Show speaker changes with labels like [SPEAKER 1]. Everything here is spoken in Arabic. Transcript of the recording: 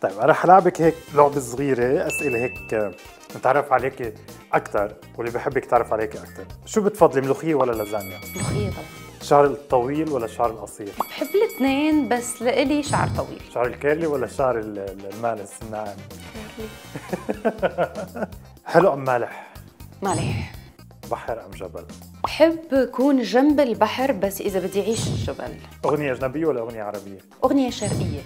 [SPEAKER 1] طيب أنا رح العبك هيك لعبة صغيرة أسئلة هيك آه، نتعرف عليك أكثر واللي بحبك تعرف عليك أكثر شو بتفضلي ملوخية ولا لازانيا؟
[SPEAKER 2] ملوخية طبعا.
[SPEAKER 1] الشعر الطويل ولا الشعر القصير؟
[SPEAKER 2] بحب الاثنين بس لإلي شعر طويل.
[SPEAKER 1] شعر الكيرلي ولا الشعر المالس الناعم حلو أم مالح؟
[SPEAKER 2] مالح.
[SPEAKER 1] بحر أم جبل؟
[SPEAKER 2] بحب أكون جنب البحر بس إذا بدي أعيش الجبل.
[SPEAKER 1] أغنية أجنبية ولا أغنية عربية؟
[SPEAKER 2] أغنية شرقية.